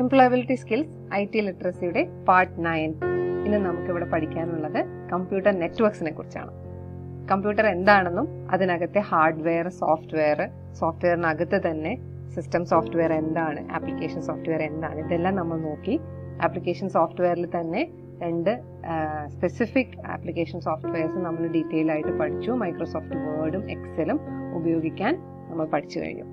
Employability skills I T ലിറ്ററസിയുടെ part nine ഇന്ന് നമുക്കിവിടെ പഠിക്കാനുള്ളത് കമ്പ്യൂട്ടർ നെറ്റ്വർക്സിനെ കുറിച്ചാണ്. കമ്പ്യൂട്ടർ എന്താണെന്നും അതിനകത്തെ ഹാർഡ്വെയർ സോഫ്റ്റ്വെയർ സോഫ്റ്റ്വെയറിനകത്ത് തന്നെ സിസ്റ്റം സോഫ്റ്റ്വെയർ എന്താണ് ആപ്ലിക്കേഷൻ സോഫ്റ്റ്വെയർ എന്താണ് ഇതെല്ലാം നമ്മൾ നോക്കി. ആപ്ലിക്കേഷൻ സോഫ്റ്റ്വെയറിൽ തന്നെ രണ്ട് സ്പെസിഫിക് ആപ്ലിക്കേഷൻ സോഫ്റ്റ്വെയർസ് നമ്മൾ ഡീറ്റെയിൽ ആയിട്ട് പഠിച്ചു. മൈക്രോസോഫ്റ്റ് വേർഡും എക്സലും ഉപയോഗിക്കാൻ നമ്മൾ പഠിച്ചു കഴിഞ്ഞു.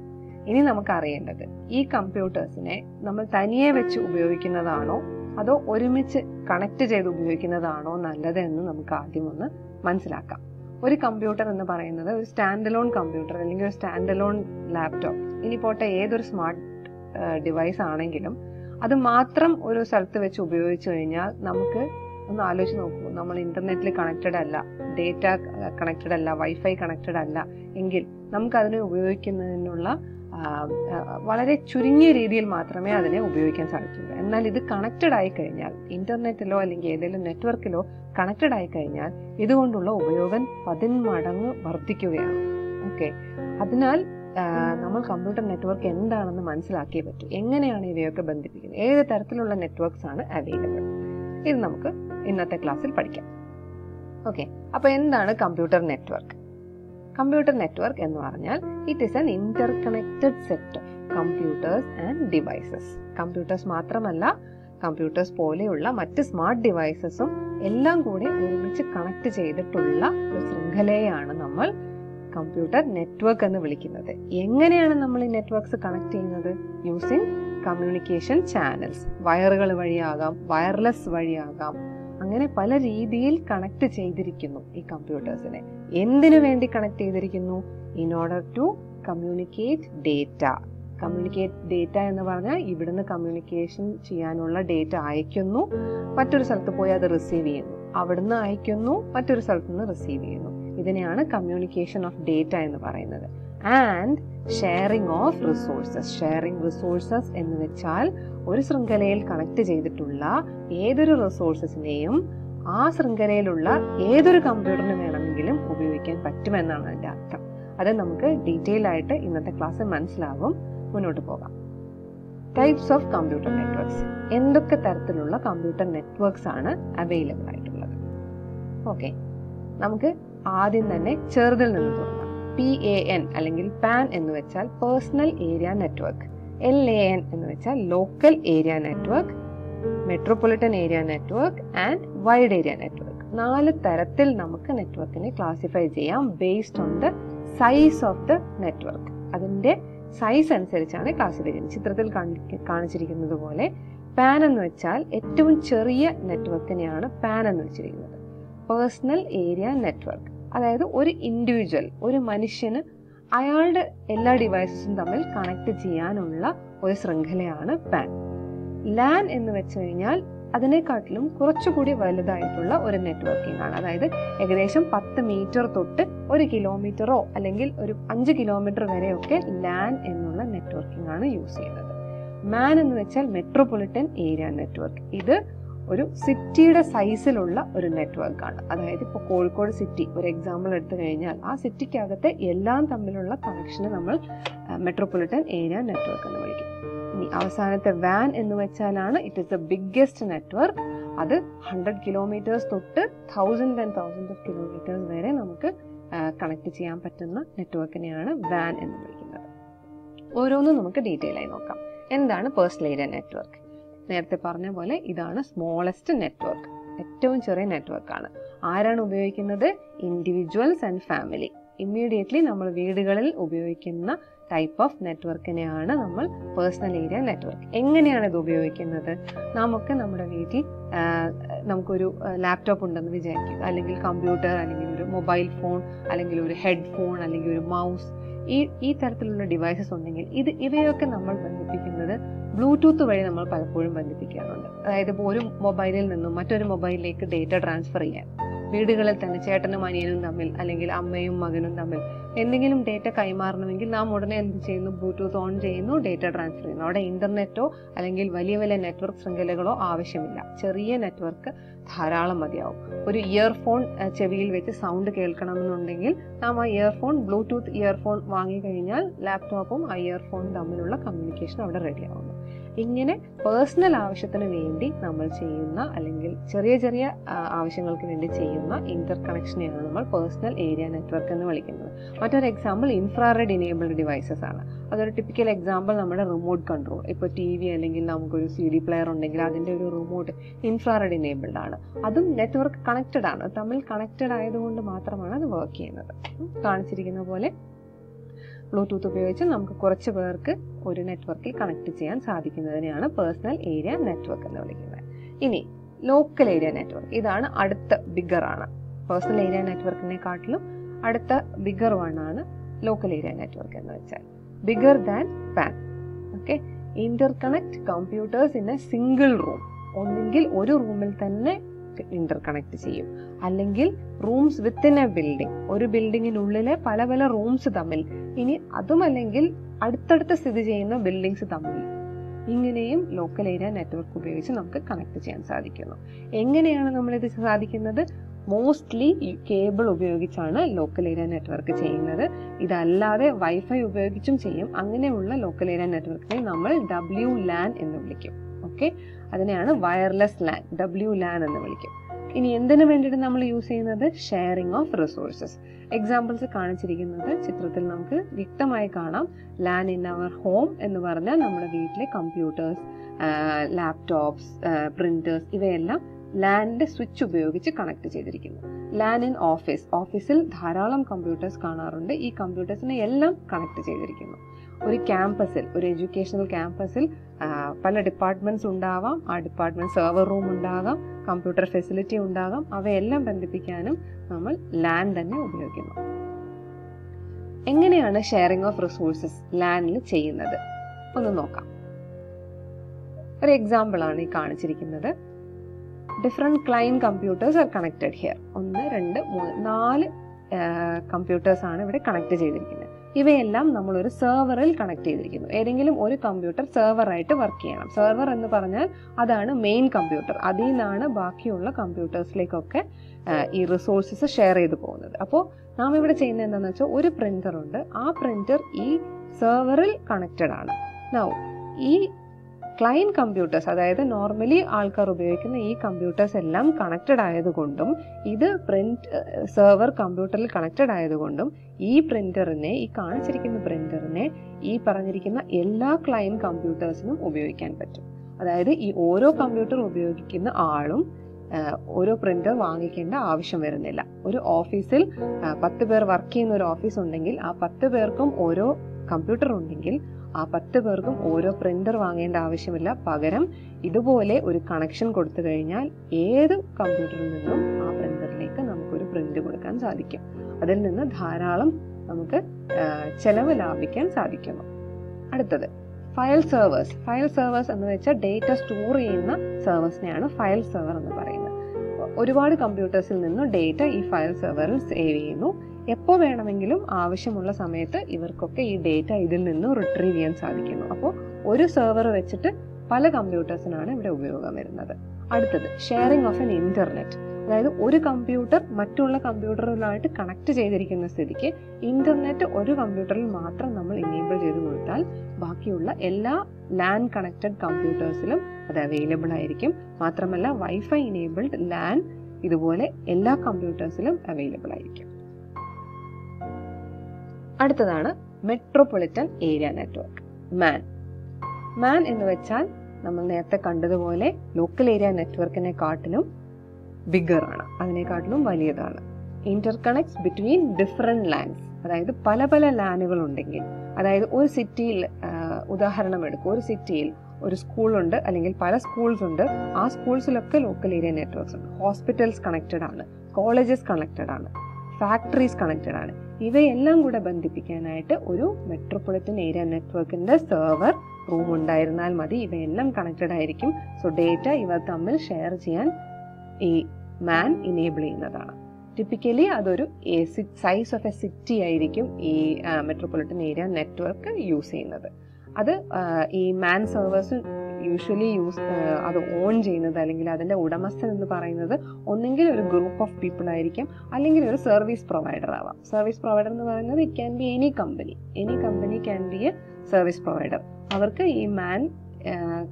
ഇനി നമുക്ക് അറിയേണ്ടത് ഈ കമ്പ്യൂട്ടേഴ്സിനെ നമ്മൾ തനിയെ വെച്ച് ഉപയോഗിക്കുന്നതാണോ അതോ ഒരുമിച്ച് കണക്ട് ചെയ്ത് ഉപയോഗിക്കുന്നതാണോ നല്ലത് എന്ന് നമുക്ക് ആദ്യം ഒന്ന് മനസ്സിലാക്കാം. ഒരു കമ്പ്യൂട്ടർ എന്ന് പറയുന്നത് ഒരു സ്റ്റാൻഡ് അലോൺ കമ്പ്യൂട്ടർ അല്ലെങ്കിൽ ഒരു സ്റ്റാൻഡ് അലോൺ ലാപ്ടോപ്പ്. ഇനി പോട്ടെ ഏതൊരു സ്മാർട്ട് ഡിവൈസ് ആണെങ്കിലും അത് മാത്രം ഒരു സ്ഥലത്ത് വെച്ച് ഉപയോഗിച്ചു കഴിഞ്ഞാൽ നമുക്ക് ഒന്ന് ആലോചിച്ച് നോക്കൂ. നമ്മൾ ഇന്റർനെറ്റിൽ കണക്റ്റഡ് അല്ല ഡേറ്റ കണക്റ്റഡ് അല്ല വൈഫൈ കണക്റ്റഡ് അല്ല എങ്കിൽ നമുക്ക് അതിനെ ഉപയോഗിക്കുന്നതിനുള്ള വളരെ ചുരുങ്ങിയ രീതിയിൽ മാത്രമേ അതിനെ ഉപയോഗിക്കാൻ സാധിക്കുള്ളൂ എന്നാൽ ഇത് കണക്റ്റഡ് ആയി കഴിഞ്ഞാൽ ഇന്റർനെറ്റിലോ അല്ലെങ്കിൽ ഏതെങ്കിലും നെറ്റ്വർക്കിലോ കണക്റ്റഡ് ആയി കഴിഞ്ഞാൽ ഇതുകൊണ്ടുള്ള ഉപയോഗം പതിന്മടങ്ങ് വർദ്ധിക്കുകയാണ്. ഓക്കെ? അതിനാൽ നമ്മൾ കമ്പ്യൂട്ടർ നെറ്റ്വർക്ക് എന്താണെന്ന് മനസ്സിലാക്കിയേ പറ്റൂ. എങ്ങനെയാണ് ഇവയൊക്കെ ബന്ധിപ്പിക്കുന്നത്? ഏത് തരത്തിലുള്ള നെറ്റ്വർക്ക്സ് ആണ് അവൈലബിൾ ഇത് നമുക്ക് ഇന്നത്തെ ക്ലാസ്സിൽ പഠിക്കാം. ഓക്കെ അപ്പൊ എന്താണ് കമ്പ്യൂട്ടർ നെറ്റ്വർക്ക് കമ്പ്യൂട്ടർ നെറ്റ്വർക്ക് എന്ന് പറഞ്ഞാൽ it is an interconnected set of computers and devices computers മാത്രമല്ല കമ്പ്യൂട്ടേഴ്സ് പോലെയുള്ള മറ്റ് സ്മാർട്ട് ഡിവൈസസും എല്ലാം കൂടി ഒരുമിച്ച് കണക്ട് ചെയ്തിട്ടുള്ള ഒരു ശൃംഖലയാണ് നമ്മൾ കമ്പ്യൂട്ടർ നെറ്റ്വർക്ക് എന്ന് വിളിക്കുന്നത്. എങ്ങനെയാണ് നമ്മൾ ഈ നെറ്റ്വർക്ക്സ് കണക്ട് ചെയ്യുന്നത്? യൂസിങ് കമ്മ്യൂണിക്കേഷൻ ചാനൽസ് വയറുകൾ വഴിയാകാം വയർലെസ് വഴിയാകാം. അങ്ങനെ പല രീതിയിൽ കണക്ട് ചെയ്തിരിക്കുന്നു ഈ കമ്പ്യൂട്ടേഴ്സിനെ എന്തിനു വേണ്ടി കണക്ട് ചെയ്തിരിക്കുന്നു? In order to communicate data communicate data എന്ന് പറഞ്ഞാൽ ഇവിടുന്ന് കമ്മ്യൂണിക്കേഷൻ ചെയ്യാനുള്ള ഡേറ്റ അയക്കുന്നു മറ്റൊരു സ്ഥലത്ത് പോയി അത് റിസീവ് ചെയ്യുന്നു. അവിടുന്ന് അയക്കുന്നു മറ്റൊരു സ്ഥലത്ത് നിന്ന് റിസീവ് ചെയ്യുന്നു. ഇതിനെയാണ് കമ്മ്യൂണിക്കേഷൻ ഓഫ് ഡേറ്റ എന്ന് പറയുന്നത്. And sharing of resources sharing resources എന്ന് വെച്ചാൽ ഒരു ശൃംഖലയിൽ കണക്ട് ചെയ്തിട്ടുള്ള ഏതൊരു റിസോഴ്സസിനെയും ആ ശൃംഖലയിലുള്ള ഏതൊരു കമ്പ്യൂട്ടറിന് വേണമെങ്കിലും ഉപയോഗിക്കാൻ പറ്റുമെന്നാണ് അതിന്റെ അർത്ഥം. അത് നമുക്ക് ഡീറ്റെയിൽ ആയിട്ട് ഇന്നത്തെ ക്ലാസ്സിൽ മനസ്സിലാവും. മുന്നോട്ട് പോകാം. ടൈപ്സ് ഓഫ് കമ്പ്യൂട്ടർ നെറ്റ്വർക്ക്സ് എന്തൊക്കെ തരത്തിലുള്ള കമ്പ്യൂട്ടർ നെറ്റ്വർക്ക്സ് ആണ് അവൈലബിൾ ആയിട്ടുള്ളത്? ഓക്കെ നമുക്ക് ആദ്യം തന്നെ ചെറുതിൽ നിന്ന് തുടങ്ങാം. പി എ എൻ അല്ലെങ്കിൽ പാൻ എന്ന് വെച്ചാൽ personal area network L A N എന്ന് വെച്ചാൽ local area network metropolitan area network and wide area network നാല് തരത്തിൽ നമുക്ക് നെറ്റ്വർക്കിനെ ക്ലാസിഫൈ ചെയ്യാം based on the size of the network അതിന്റെ സൈസ് അനുസരിച്ചാണ് ക്ലാസിഫൈ ചെയ്യുന്നത്. ചിത്രത്തിൽ കാണിച്ചിരിക്കുന്നത് പോലെ പാൻ എന്ന് വെച്ചാൽ ഏറ്റവും ചെറിയ നെറ്റ്വർക്കിനെയാണ് പാൻ എന്ന് വെച്ചിരിക്കുന്നത്. പേഴ്സണൽ ഏരിയ നെറ്റ്വർക്ക് അതായത് ഒരു ഇൻഡിവിജ്വൽ ഒരു മനുഷ്യന് അയാളുടെ എല്ലാ ഡിവൈസസും തമ്മിൽ കണക്ട് ചെയ്യാനുള്ള ഒരു ശൃംഖലയാണ് പാൻ ലാൻ എന്ന് വെച്ച് കഴിഞ്ഞാൽ അതിനെക്കാട്ടിലും കുറച്ചുകൂടി വലുതായിട്ടുള്ള ഒരു നെറ്റ്വർക്കിംഗ് ആണ്. അതായത് ഏകദേശം പത്ത് മീറ്റർ തൊട്ട് ഒരു കിലോമീറ്ററോ അല്ലെങ്കിൽ ഒരു അഞ്ച് കിലോമീറ്റർ വരെയൊക്കെ ലാൻ എന്നുള്ള നെറ്റ്വർക്കിംഗ് ആണ് യൂസ് ചെയ്യുന്നത്. മാൻ എന്ന് വെച്ചാൽ മെട്രോപൊളിറ്റൻ ഏരിയ നെറ്റ്വർക്ക് ഇത് ഒരു സിറ്റിയുടെ സൈസിലുള്ള ഒരു നെറ്റ്വർക്കാണ് അതായത് ഇപ്പോൾ കോഴിക്കോട് സിറ്റി ഒരു എക്സാമ്പിൾ എടുത്തു കഴിഞ്ഞാൽ ആ സിറ്റിക്കകത്തെ എല്ലാം തമ്മിലുള്ള കണക്ഷന് നമ്മൾ മെട്രോപൊളിറ്റൻ ഏരിയ നെറ്റ്വർക്ക് എന്ന് വിളിക്കും. ഇനി അവസാനത്തെ വാൻ എന്ന് വെച്ചാലാണ് it is the biggest network അത് ഹൺഡ്രഡ് കിലോമീറ്റേഴ്സ് തൊട്ട് thousand and thousand of kilometres വരെ നമുക്ക് കണക്ട് ചെയ്യാൻ പറ്റുന്ന നെറ്റ്വർക്കിനെയാണ് വാൻ എന്ന് വിളിക്കുന്നത്. ഓരോന്നും നമുക്ക് ഡീറ്റെയിൽ ആയി നോക്കാം. എന്താണ് പേഴ്സണൽ ഏരിയ നെറ്റ്വർക്ക് നേരത്തെ പറഞ്ഞ പോലെ ഇതാണ് സ്മോളസ്റ്റ് നെറ്റ്വർക്ക് ഏറ്റവും ചെറിയ നെറ്റ്വർക്കാണ് ആരാണ് ഉപയോഗിക്കുന്നത്? ഇൻഡിവിജ്വൽസ് ആൻഡ് ഫാമിലി ഇമ്മീഡിയറ്റ്ലി നമ്മൾ വീടുകളിൽ ഉപയോഗിക്കുന്ന ടൈപ്പ് ഓഫ് നെറ്റ്വർക്കിനെയാണ് നമ്മൾ പേഴ്സണൽ ഏരിയ നെറ്റ്വർക്ക് എങ്ങനെയാണ് ഇത് ഉപയോഗിക്കുന്നത്? നമുക്ക് നമ്മുടെ വീട്ടിൽ നമുക്കൊരു ലാപ്ടോപ്പ് ഉണ്ടെന്ന് വിചാരിക്കുക. അല്ലെങ്കിൽ കമ്പ്യൂട്ടർ അല്ലെങ്കിൽ ഒരു മൊബൈൽ ഫോൺ അല്ലെങ്കിൽ ഒരു ഹെഡ്ഫോൺ അല്ലെങ്കിൽ ഒരു മൗസ് ഈ ഈ തരത്തിലുള്ള ഡിവൈസസ് ഉണ്ടെങ്കിൽ ഇത് ഇവയൊക്കെ നമ്മൾ ബന്ധിപ്പിക്കുന്നത് ബ്ലൂടൂത്ത് വഴി നമ്മൾ പലപ്പോഴും ബന്ധിപ്പിക്കാറുണ്ട്. അതായത് ഇപ്പോൾ ഒരു മൊബൈലിൽ നിന്നും മറ്റൊരു മൊബൈലിലേക്ക് ഡേറ്റ ട്രാൻസ്ഫർ ചെയ്യാൻ. വീടുകളിൽ തന്നെ ചേട്ടനും അനിയനും തമ്മിൽ അല്ലെങ്കിൽ അമ്മയും മകനും തമ്മിൽ എന്തെങ്കിലും ഡേറ്റ കൈമാറണമെങ്കിൽ നാം ഉടനെ എന്ത് ചെയ്യുന്നു? ബ്ലൂടൂത്ത് ഓൺ ചെയ്യുന്നു ഡേറ്റ ട്രാൻസ്ഫർ ചെയ്യുന്നു. അവിടെ ഇന്റർനെറ്റോ അല്ലെങ്കിൽ വലിയ വലിയ നെറ്റ്വർക്ക് ശൃംഖലകളോ ആവശ്യമില്ല. ചെറിയ നെറ്റ്വർക്ക് ധാരാളം മതിയാവും. ഒരു ഇയർഫോൺ ചെവിയിൽ വെച്ച് സൗണ്ട് കേൾക്കണമെന്നുണ്ടെങ്കിൽ നാം ആ ഇയർഫോൺ ബ്ലൂടൂത്ത് ഇയർഫോൺ വാങ്ങിക്കഴിഞ്ഞാൽ ലാപ്ടോപ്പും ആ ഇയർഫോണും തമ്മിലുള്ള കമ്മ്യൂണിക്കേഷൻ അവിടെ റെഡി ആവുന്നു. ഇങ്ങനെ പേഴ്സണൽ ആവശ്യത്തിന് വേണ്ടി നമ്മൾ ചെയ്യുന്ന അല്ലെങ്കിൽ ചെറിയ ചെറിയ ആവശ്യങ്ങൾക്ക് വേണ്ടി ചെയ്യുന്ന ഇന്റർ കണക്ഷനെയാണ് നമ്മൾ പേഴ്സണൽ ഏരിയ നെറ്റ്വർക്ക് എന്ന് വിളിക്കുന്നത്. മറ്റൊരു എക്സാമ്പിൾ ഇൻഫ്രാറെഡ് ഇനേബിൾഡ് ഡിവൈസസ് ആണ്. അതൊരു ടിപ്പിക്കൽ എക്സാമ്പിൾ നമ്മുടെ റിമോട്ട് കൺട്രോൾ ഇപ്പോൾ ടി വി അല്ലെങ്കിൽ നമുക്കൊരു സി ഡി പ്ലെയർ ഉണ്ടെങ്കിൽ അതിന്റെ ഒരു റിമോട്ട് ഇൻഫ്രാറെഡ് ഇനേബിൾഡ് ആണ്. അതും നെറ്റ്വർക്ക് കണക്റ്റഡ് ആണ്. തമ്മിൽ കണക്റ്റഡ് ആയതുകൊണ്ട് മാത്രമാണ് അത് വർക്ക് ചെയ്യുന്നത്. കാണിച്ചിരിക്കുന്ന പോലെ ബ്ലൂടൂത്ത് ഉപയോഗിച്ച് നമുക്ക് കുറച്ച് പേർക്ക് ഒരു നെറ്റ്വർക്കിൽ കണക്ട് ചെയ്യാൻ സാധിക്കുന്നതിനെയാണ് പേഴ്സണൽ ഏരിയ നെറ്റ്വർക്ക് എന്ന് വിളിക്കുന്നത്. ഇനി ലോക്കൽ ഏരിയ നെറ്റ്വർക്ക് ഇതാണ് അടുത്ത ബിഗർ ആണ്. പേഴ്സണൽ ഏരിയ നെറ്റ്വർക്കിനെക്കാട്ടിലും അടുത്ത ബിഗർ വൺ ആണ് ലോക്കൽ ഏരിയ നെറ്റ്വർക്ക് എന്ന് വെച്ചാൽ. Bigger than PAN okay interconnect computers in a single room ഒന്നെങ്കിൽ ഒരു റൂമിൽ തന്നെ ഇന്റർ കണക്ട് ചെയ്യും. അല്ലെങ്കിൽ റൂംസ് വിത്തിൻ എ ബിൽഡിംഗ് ഒരു ബിൽഡിങ്ങിനുള്ളിലെ പല പല റൂംസ് തമ്മിൽ. ഇനി അതുമല്ലെങ്കിൽ അടുത്തടുത്ത് സ്ഥിതി ചെയ്യുന്ന ബിൽഡിങ്സ് തമ്മിൽ. ഇങ്ങനെയും ലോക്കൽ ഏരിയ നെറ്റ്വർക്ക് ഉപയോഗിച്ച് നമുക്ക് കണക്ട് ചെയ്യാൻ സാധിക്കുന്നു. എങ്ങനെയാണ് നമ്മളിത് സാധിക്കുന്നത്? മോസ്റ്റ്ലി കേബിൾ ഉപയോഗിച്ചാണ് ലോക്കൽ ഏരിയ നെറ്റ്വർക്ക് ചെയ്യുന്നത്. ഇതല്ലാതെ വൈഫൈ ഉപയോഗിച്ചും ചെയ്യും. അങ്ങനെയുള്ള ലോക്കൽ ഏരിയ നെറ്റ്വർക്കിനെ നമ്മൾ ഡബ്ല്യു ലാൻ എന്ന് വിളിക്കും. ഓക്കെ അതിനെയാണ് വയർലെസ് ലാൻ ഡബ്ല്യു ലാൻ എന്ന് വിളിക്കും. ഇനി എന്തിനു വേണ്ടിയിട്ട് നമ്മൾ യൂസ് ചെയ്യുന്നത്? ഷെയറിംഗ് ഓഫ് റിസോഴ്സസ് എക്സാമ്പിൾസ് കാണിച്ചിരിക്കുന്നത് ചിത്രത്തിൽ നമുക്ക് വ്യക്തമായി കാണാം. ലാൻ ഇൻ അവർ ഹോം എന്ന് പറഞ്ഞാൽ നമ്മുടെ വീട്ടിലെ കമ്പ്യൂട്ടേഴ്സ് ലാപ്ടോപ്സ് പ്രിന്റേഴ്സ് ഇവയെല്ലാം ലാനിന്റെ സ്വിച്ച് ഉപയോഗിച്ച് കണക്ട് ചെയ്തിരിക്കുന്നു. ലാൻ ഇൻ ഓഫീസ് ഓഫീസിൽ ധാരാളം കമ്പ്യൂട്ടേഴ്സ് കാണാറുണ്ട്. ഈ കമ്പ്യൂട്ടേഴ്സിനെ എല്ലാം കണക്ട് ചെയ്തിരിക്കുന്നു. ഒരു ക്യാമ്പസിൽ ഒരു എഡ്യൂക്കേഷണൽ ക്യാമ്പസിൽ പല ഡിപ്പാർട്ട്മെന്റ്സ് ഉണ്ടാവാം. ആ ഡിപ്പാർട്ട്മെന്റ് സെർവർ റൂം ഉണ്ടാകാം കമ്പ്യൂട്ടർ ഫെസിലിറ്റി ഉണ്ടാകാം. അവയെല്ലാം ബന്ധിപ്പിക്കാനും നമ്മൾ ലാൻ തന്നെ ഉപയോഗിക്കുന്നു. എങ്ങനെയാണ് ഷെയറിംഗ് ഓഫ് റിസോഴ്സസ് ലാനിൽ ചെയ്യുന്നത്? ഒന്ന് നോക്കാം. ഒരു എക്സാമ്പിൾ ആണ് ഈ കാണിച്ചിരിക്കുന്നത്. Different client computers are connected here ഒന്ന് രണ്ട് മൂന്ന് നാല് കമ്പ്യൂട്ടേഴ്സ് ആണ് ഇവിടെ കണക്ട് ചെയ്തിരിക്കുന്നത്. ഇവയെല്ലാം നമ്മൾ ഒരു സെർവറിൽ കണക്ട് ചെയ്തിരിക്കുന്നു. ഏതെങ്കിലും ഒരു കമ്പ്യൂട്ടർ സെർവറായിട്ട് വർക്ക് ചെയ്യണം. സെർവർ എന്ന് പറഞ്ഞാൽ അതാണ് മെയിൻ കമ്പ്യൂട്ടർ അതിൽ നിന്നാണ് ബാക്കിയുള്ള കമ്പ്യൂട്ടേഴ്സിലേക്കൊക്കെ ഈ റിസോഴ്സസ് ഷെയർ ചെയ്ത് പോകുന്നത്. അപ്പോൾ നാം ഇവിടെ ചെയ്യുന്നത് എന്താണെന്ന് വെച്ചാൽ ഒരു പ്രിന്റർ ഉണ്ട്. ആ പ്രിന്റർ ഈ സെർവറിൽ കണക്റ്റഡ് ആണ്. നൗ ഈ ക്ലയന്റ് കമ്പ്യൂട്ടേഴ്സ് അതായത് നോർമലി ആൾക്കാർ ഉപയോഗിക്കുന്ന ഈ കമ്പ്യൂട്ടേഴ്സ് എല്ലാം കണക്റ്റഡ് ആയതുകൊണ്ടും ഇത് പ്രിന്റ് സെർവർ കമ്പ്യൂട്ടറിൽ കണക്റ്റഡ് ആയതുകൊണ്ടും ഈ പ്രിന്ററിനെ ഈ കാണിച്ചിരിക്കുന്ന പ്രിന്ററിനെ ഈ പറഞ്ഞിരിക്കുന്ന എല്ലാ ക്ലൈൻ കമ്പ്യൂട്ടേഴ്സിനും ഉപയോഗിക്കാൻ പറ്റും. അതായത് ഈ ഓരോ കമ്പ്യൂട്ടർ ഉപയോഗിക്കുന്ന ആളും ഓരോ പ്രിന്റർ വാങ്ങിക്കേണ്ട ആവശ്യം വരുന്നില്ല. ഒരു ഓഫീസിൽ പത്ത് പേർ വർക്ക് ചെയ്യുന്ന ഒരു ഓഫീസ് ഉണ്ടെങ്കിൽ ആ പത്ത് പേർക്കും ഓരോ കമ്പ്യൂട്ടർ ഉണ്ടെങ്കിൽ ആ പത്ത് പേർക്കും ഓരോ പ്രിന്റർ വാങ്ങേണ്ട ആവശ്യമില്ല. പകരം ഇതുപോലെ ഒരു കണക്ഷൻ കൊടുത്തു കഴിഞ്ഞാൽ ഏത് കമ്പ്യൂട്ടറിൽ നിന്നും ആ പ്രിന്ററിലേക്ക് നമുക്കൊരു പ്രിന്റ് കൊടുക്കാൻ സാധിക്കും. അതിൽ നിന്ന് ധാരാളം നമുക്ക് ചെലവ് ലാഭിക്കാൻ സാധിക്കുന്നു. അടുത്തത് ഫയൽ സെർവേഴ്സ്. ഫയൽ സെർവേഴ്സ് എന്ന് വെച്ചാൽ ഡേറ്റ സ്റ്റോർ ചെയ്യുന്ന സെർവേഴ്സിനെയാണ് ഫയൽ സെർവർ എന്ന് പറയുന്നത്. ഒരുപാട് കമ്പ്യൂട്ടേഴ്സിൽ നിന്നും ഡേറ്റ ഈ ഫയൽ സെർവറിൽ സേവ് ചെയ്യുന്നു. എപ്പോൾ വേണമെങ്കിലും ആവശ്യമുള്ള സമയത്ത് ഇവർക്കൊക്കെ ഈ ഡേറ്റ ഇതിൽ നിന്ന് റിട്രീവ് ചെയ്യാൻ സാധിക്കുന്നു. അപ്പോൾ ഒരു സെർവർ വെച്ചിട്ട് പല കമ്പ്യൂട്ടേഴ്സിനാണ് ഇവിടെ ഉപയോഗം വരുന്നത്. അടുത്തത് ഷെയറിംഗ് ഓഫ് എൻ ഇന്റർനെറ്റ് അതായത് ഒരു കമ്പ്യൂട്ടർ മറ്റുള്ള കമ്പ്യൂട്ടറുകളായിട്ട് കണക്ട് ചെയ്തിരിക്കുന്ന സ്ഥിതിക്ക് ഇന്റർനെറ്റ് ഒരു കമ്പ്യൂട്ടറിൽ മാത്രം നമ്മൾ ഇനേബിൾ ചെയ്ത് കൊടുത്താൽ ബാക്കിയുള്ള എല്ലാ ലാൻ കണക്റ്റഡ് കമ്പ്യൂട്ടേഴ്സിലും അത് അവൈലബിൾ ആയിരിക്കും. മാത്രമല്ല വൈഫൈ ഇനേബിൾഡ് ലാൻ ഇതുപോലെ എല്ലാ കമ്പ്യൂട്ടേഴ്സിലും അവൈലബിൾ ആയിരിക്കും. അടുത്തതാണ് metropolitan area network MAN MAN എന്ന് വെച്ചാൽ നമ്മൾ നേരത്തെ കണ്ടതുപോലെ ലോക്കൽ ഏരിയ നെറ്റ്വർക്കിനെ കാട്ടിലും ബിഗർ ആണ്. അതിനെക്കാട്ടിലും വലിയതാണ്. Interconnects between different LANs അതായത് പല പല ലാനുകൾ ഉണ്ടെങ്കിൽ അതായത് ഒരു സിറ്റിയിൽ ഉദാഹരണം എടുക്കും. ഒരു സിറ്റിയിൽ ഒരു സ്കൂളുണ്ട് അല്ലെങ്കിൽ പല സ്കൂൾസ് ഉണ്ട്. ആ സ്കൂൾസിലൊക്കെ ലോക്കൽ ഏരിയ നെറ്റ്വർക്ക്സ് ഉണ്ട് ഹോസ്പിറ്റൽസ് കണക്റ്റഡ് ആണ്. കോളേജസ് കണക്റ്റഡ് ആണ്. ഫാക്ടറീസ് കണക്റ്റഡ് ആണ്. ഇവയെല്ലാം കൂടെ ബന്ധിപ്പിക്കാനായിട്ട് ഒരു മെട്രോപൊളിറ്റൻ ഏരിയ നെറ്റ്വർക്കിന്റെ സെർവർ റൂം ഉണ്ടായിരുന്നാൽ മതി. ഇവയെല്ലാം കണക്റ്റഡ് ആയിരിക്കും. സോ ഡേറ്റ ഇവ തമ്മിൽ ഷെയർ ചെയ്യാൻ ഈ മാൻ ഇനേബിൾ ചെയ്യുന്നതാണ്. ടിപ്പിക്കലി അതൊരു സൈസ് ഓഫ് എ സിറ്റി ആയിരിക്കും ഈ മെട്രോപൊളിറ്റൻ ഏരിയ നെറ്റ്വർക്ക് യൂസ് ചെയ്യുന്നത്. അത് ഈ മാൻ സെർവേഴ്സ് യൂഷ്വലി യൂസ് അത് ഓൺ ചെയ്യുന്നത് അല്ലെങ്കിൽ അതിന്റെ ഉടമസ്ഥൻ എന്ന് പറയുന്നത് ഒന്നെങ്കിൽ ഒരു ഗ്രൂപ്പ് ഓഫ് പീപ്പിൾ ആയിരിക്കും. അല്ലെങ്കിൽ ഒരു സർവീസ് പ്രൊവൈഡർ ആവാം. സർവീസ് പ്രൊവൈഡർ എന്ന് പറയുന്നത് it can be any company any company can be a service provider അവർക്ക് ഈ മാൻ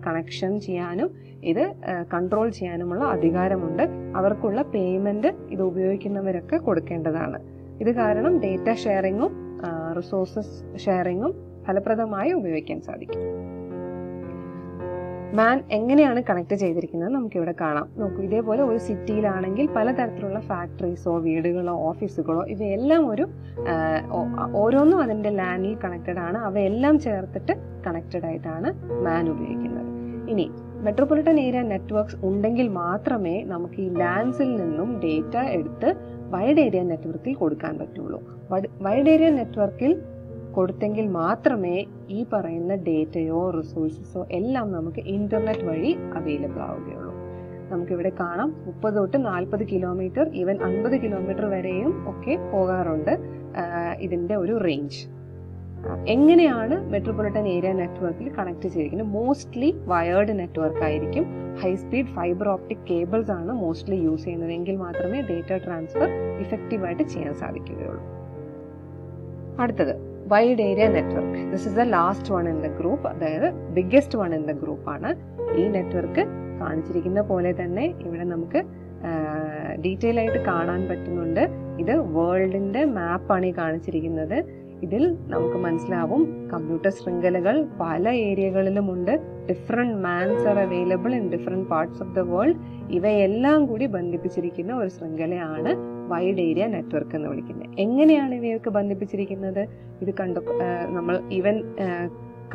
കണക്ഷൻ ചെയ്യാനും ഇത് കൺട്രോൾ ചെയ്യാനുമുള്ള അധികാരമുണ്ട്. അവർക്കുള്ള പേയ്മെന്റ് ഇത് ഉപയോഗിക്കുന്നവരൊക്കെ കൊടുക്കേണ്ടതാണ്. ഇത് കാരണം ഡേറ്റ ഷെയറിങ്ങും റിസോഴ്സസ് ഷെയറിങ്ങും ഫലപ്രദമായി ഉപയോഗിക്കാൻ സാധിക്കും. മാൻ എങ്ങനെയാണ് കണക്ട് ചെയ്തിരിക്കുന്നത് നമുക്കിവിടെ കാണാം. നോക്കൂ ഇതേപോലെ ഒരു സിറ്റിയിലാണെങ്കിൽ പലതരത്തിലുള്ള ഫാക്ടറീസോ വീടുകളോ ഓഫീസുകളോ ഇവയെല്ലാം ഒരു ഓരോന്നും അതിന്റെ ലാൻഡിൽ കണക്റ്റഡ് ആണ്. അവയെല്ലാം ചേർത്തിട്ട് കണക്റ്റഡ് ആയിട്ടാണ് മാൻ ഉപയോഗിക്കുന്നത്. ഇനി മെട്രോപൊളിറ്റൻ ഏരിയ നെറ്റ്വർക്ക്സ് ഉണ്ടെങ്കിൽ മാത്രമേ നമുക്ക് ഈ ലാൻഡ്സിൽ നിന്നും ഡേറ്റ എടുത്ത് വൈഡ് ഏരിയ നെറ്റ്വർക്കിൽ കൊടുക്കാൻ പറ്റുള്ളൂ. വൈഡ് ഏരിയ നെറ്റ്വർക്കിൽ കൊടുത്തെങ്കിൽ മാത്രമേ ഈ പറയുന്ന ഡേറ്റയോ റിസോഴ്സസോ എല്ലാം നമുക്ക് ഇന്റർനെറ്റ് വഴി അവൈലബിൾ ആവുകയുള്ളൂ. നമുക്കിവിടെ കാണാം മുപ്പത് തൊട്ട് നാൽപ്പത് കിലോമീറ്റർ ഈവൻ അൻപത് കിലോമീറ്റർ വരെയും ഒക്കെ പോകാറുണ്ട് ഇതിന്റെ ഒരു റേഞ്ച് എങ്ങനെയാണ് മെട്രോപൊളിറ്റൻ ഏരിയ നെറ്റ്വർക്കിൽ കണക്ട് ചെയ്തിരിക്കുന്നത്? മോസ്റ്റ്ലി വയേർഡ് നെറ്റ്വർക്ക് ആയിരിക്കും. High speed fibre optic cables ആണ് മോസ്റ്റ്ലി യൂസ് ചെയ്യുന്നത്. എങ്കിൽ മാത്രമേ ഡേറ്റ ട്രാൻസ്ഫർ ഇഫക്റ്റീവായിട്ട് ചെയ്യാൻ സാധിക്കുകയുള്ളൂ. അടുത്തത്. Wide area network this is the last one in the group അതായത് ബിഗ്ഗസ്റ്റ് വൺ ഇൻ ദ ഗ്രൂപ്പാണ് ഈ നെറ്റ്വർക്ക് കാണിച്ചിരിക്കുന്ന പോലെ തന്നെ ഇവിടെ നമുക്ക് ഡീറ്റെയിൽ ആയിട്ട് കാണാൻ പറ്റുന്നുണ്ട്. ഇത് വേൾഡിന്റെ മാപ്പാണ് ഈ കാണിച്ചിരിക്കുന്നത്. ഇതിൽ നമുക്ക് മനസ്സിലാവും കമ്പ്യൂട്ടർ ശൃംഖലകൾ പല ഏരിയകളിലുമുണ്ട് different MANs are available in different parts of the world ഇവയെല്ലാം കൂടി ബന്ധിപ്പിച്ചിരിക്കുന്ന ഒരു ശൃംഖലയാണ് വൈഡ് ഏരിയ നെറ്റ്വർക്ക് എന്ന് വിളിക്കുന്നത്. എങ്ങനെയാണ് ഇവയൊക്കെ ബന്ധിപ്പിച്ചിരിക്കുന്നത്? ഇത് കണ്ടു നമ്മൾ ഇവൻ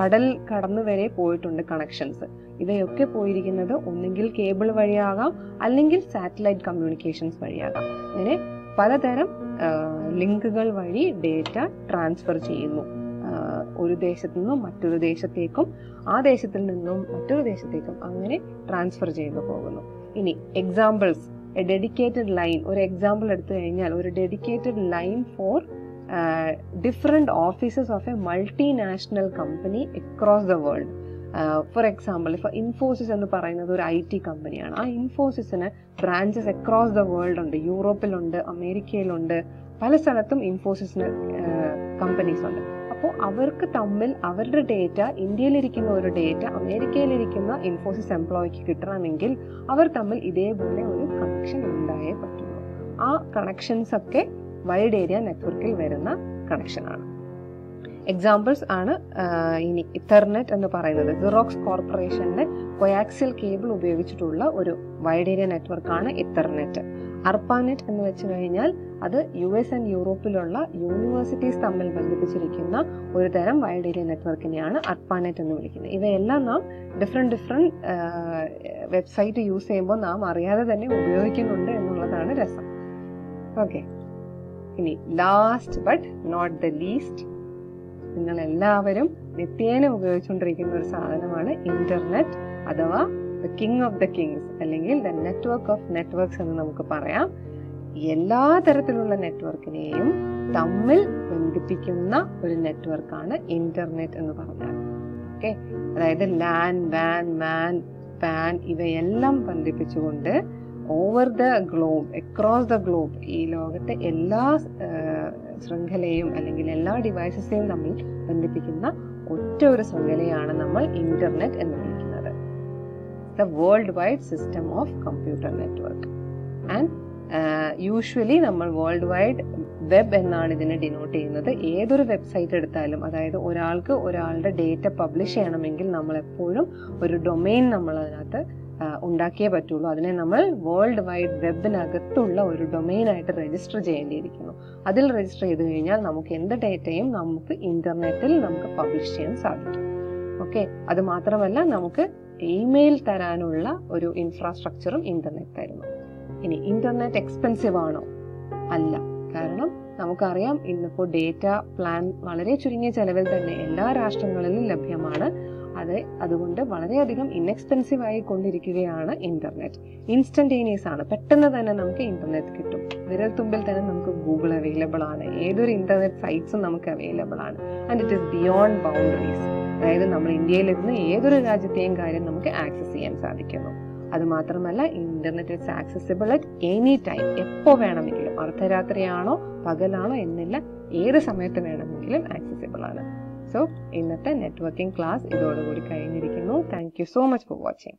കടൽ കടന്നു വരെ പോയിട്ടുണ്ട് കണക്ഷൻസ്. ഇവയൊക്കെ പോയിരിക്കുന്നത് ഒന്നുകിൽ കേബിൾ വഴിയാകാം അല്ലെങ്കിൽ സാറ്റലൈറ്റ് കമ്മ്യൂണിക്കേഷൻസ് വഴിയാകാം. അങ്ങനെ പലതരം ലിങ്കുകൾ വഴി ഡേറ്റ ട്രാൻസ്ഫർ ചെയ്യുന്നു. ഒരു ദേശത്തു നിന്നും മറ്റൊരു ദേശത്തേക്കും ആ ദേശത്തിൽ നിന്നും മറ്റൊരു ദേശത്തേക്കും അങ്ങനെ ട്രാൻസ്ഫർ ചെയ്തു പോകുന്നു. ഇനി എക്സാമ്പിൾസ്. എ ഡെഡിക്കേറ്റഡ് ലൈൻ ഒരു എക്സാമ്പിൾ എടുത്തു കഴിഞ്ഞാൽ ഒരു dedicated line for different offices of a multinational company across the world for example ഇപ്പോൾ ഇൻഫോസിസ് എന്ന് പറയുന്നത് ഒരു ഐ ടി കമ്പനിയാണ് ആ ഇൻഫോസിസിന് ബ്രാഞ്ചസ് അക്രോസ് ദ വേൾഡ് ഉണ്ട്. യൂറോപ്പിലുണ്ട് അമേരിക്കയിലുണ്ട് പല സ്ഥലത്തും ഇൻഫോസിസിന് കമ്പനീസ് ഉണ്ട്. അപ്പോൾ അവർക്ക് തമ്മിൽ അവരുടെ ഡേറ്റ ഇന്ത്യയിലിരിക്കുന്ന ഒരു ഡേറ്റ അമേരിക്കയിലിരിക്കുന്ന ഇൻഫോസിസ് എംപ്ലോയിക്ക് കിട്ടണമെങ്കിൽ അവർ തമ്മിൽ ഇതേപോലെ ഒരു കണക്ഷൻ ഉണ്ടായേ പറ്റുള്ളൂ. ആ കണക്ഷൻസ് ഒക്കെ വൈഡ് ഏരിയ നെറ്റ്വർക്കിൽ വരുന്ന കണക്ഷനാണ് എക്സാമ്പിൾസ് ആണ് ഇനി ഇത്തർനെറ്റ് എന്ന് പറയുന്നത്. സിറോക്സ് കോർപ്പറേഷന്റെ കൊയാക്സിൽ കേബിൾ ഉപയോഗിച്ചിട്ടുള്ള ഒരു വൈഡ് ഏരിയ നെറ്റ്വർക്കാണ് ഇത്തർനെറ്റ് അർപ്പാനെറ്റ് എന്ന് വെച്ച് കഴിഞ്ഞാൽ അത് യു എസ് ആൻഡ് യൂറോപ്പിലുള്ള യൂണിവേഴ്സിറ്റീസ് തമ്മിൽ ബന്ധിപ്പിച്ചിരിക്കുന്ന ഒരു തരം വൈഡ് ഏരിയ നെറ്റ്വർക്കിനെയാണ് അർപ്പാനെറ്റ് എന്ന് വിളിക്കുന്നത്. ഇവയെല്ലാം നാം ഡിഫറെന്റ് ഡിഫറെന്റ് വെബ്സൈറ്റ് യൂസ് ചെയ്യുമ്പോൾ നാം അറിയാതെ തന്നെ ഉപയോഗിക്കുന്നുണ്ട് എന്നുള്ളതാണ് രസം. ഓക്കെ ഇനി last but not the least നിങ്ങൾ എല്ലാവരും നിത്യേന ഉപയോഗിച്ചുകൊണ്ടിരിക്കുന്ന ഒരു സാധനമാണ് ഇന്റർനെറ്റ് അഥവാ the king of the kings അല്ലെങ്കിൽ ദ നെറ്റ്വർക്ക് ഓഫ് നെറ്റ്വർക്ക്സ് എന്ന് നമുക്ക് പറയാം. എല്ലാ തരത്തിലുള്ള നെറ്റ്വർക്കിനെയും തമ്മിൽ ബന്ധിപ്പിക്കുന്ന ഒരു നെറ്റ്വർക്കാണ് ഇന്റർനെറ്റ് എന്ന് പറഞ്ഞാൽ. ഓക്കെ? അതായത് ലാൻ വാൻ മാൻ പാൻ ഇവയെല്ലാം ബന്ധിപ്പിച്ചുകൊണ്ട് over the globe across the globe ഈ ലോകത്തെ എല്ലാ ശൃംഖലയും അല്ലെങ്കിൽ എല്ലാ ഡിവൈസസെയും തമ്മിൽ ബന്ധിപ്പിക്കുന്ന ഒറ്റ ഒരു ശൃംഖലയാണ് നമ്മൾ ഇന്റർനെറ്റ് എന്ന് വിളിക്കുന്നത്. The world wide system of computer network. And usually നമ്മൾ വേൾഡ് വൈഡ് വെബ് എന്നാണ് ഇതിനെ ഡിനോട്ട് ചെയ്യുന്നത്. ഏതൊരു വെബ്സൈറ്റ് എടുത്താലും അതായത് ഒരാൾക്ക് ഒരാളുടെ ഡേറ്റ പബ്ലിഷ് ചെയ്യണമെങ്കിൽ നമ്മൾ എപ്പോഴും ഒരു ഡൊമെയിൻ നമ്മൾ അതിനകത്ത് ഉണ്ടാക്കിയേ പറ്റുള്ളൂ. അതിനെ നമ്മൾ വേൾഡ് വൈഡ് വെബിനകത്തുള്ള ഒരു ഡൊമെയിൻ ആയിട്ട് രജിസ്റ്റർ ചെയ്യേണ്ടിയിരിക്കുന്നു. അതിൽ രജിസ്റ്റർ ചെയ്ത് കഴിഞ്ഞാൽ നമുക്ക് എന്ത് ഡേറ്റയും നമുക്ക് ഇന്റർനെറ്റിൽ നമുക്ക് പബ്ലിഷ് ചെയ്യാൻ സാധിക്കും. ഓക്കെ അത് മാത്രമല്ല നമുക്ക് ഇമെയിൽ തരാനുള്ള ഒരു ഇൻഫ്രാസ്ട്രക്ചറും ഇന്റർനെറ്റ് തരുന്നു. ഇനി ഇന്റർനെറ്റ് എക്സ്പെൻസീവ് ആണോ? അല്ല. കാരണം നമുക്കറിയാം ഇന്നിപ്പോൾ ഡേറ്റ പ്ലാൻ വളരെ ചുരുങ്ങിയ ചെലവിൽ തന്നെ എല്ലാ രാഷ്ട്രങ്ങളിലും ലഭ്യമാണ്. അത് അതുകൊണ്ട് വളരെയധികം ഇൻഎക്സ്പെൻസീവ് ആയി കൊണ്ടിരിക്കുകയാണ് ഇന്റർനെറ്റ് ഇൻസ്റ്റന്റേനിയസ് ആണ്. പെട്ടെന്ന് തന്നെ നമുക്ക് ഇന്റർനെറ്റ് കിട്ടും. വിരൽ തുമ്പിൽ തന്നെ നമുക്ക് ഗൂഗിൾ അവൈലബിൾ ആണ്. ഏതൊരു ഇന്റർനെറ്റ് സൈറ്റ്സും നമുക്ക് അവൈലബിൾ ആണ്. And it is beyond boundaries അതായത് നമ്മൾ ഇന്ത്യയിലിരുന്ന് ഏതൊരു രാജ്യത്തെയും കാര്യം നമുക്ക് ആക്സസ് ചെയ്യാൻ സാധിക്കുന്നു. അത് മാത്രമല്ല internet it's accessible at any time എപ്പോൾ വേണമെങ്കിലും. അർദ്ധരാത്രിയാണോ പകലാണോ എന്നില്ല ഏത് സമയത്ത് വേണമെങ്കിലും ആക്സസിബിൾ ആണ്. സോ ഇന്നത്തെ നെറ്റ്വർക്കിംഗ് ക്ലാസ് ഇതോടുകൂടി കഴിഞ്ഞിരിക്കുന്നു. Thank you so much for watching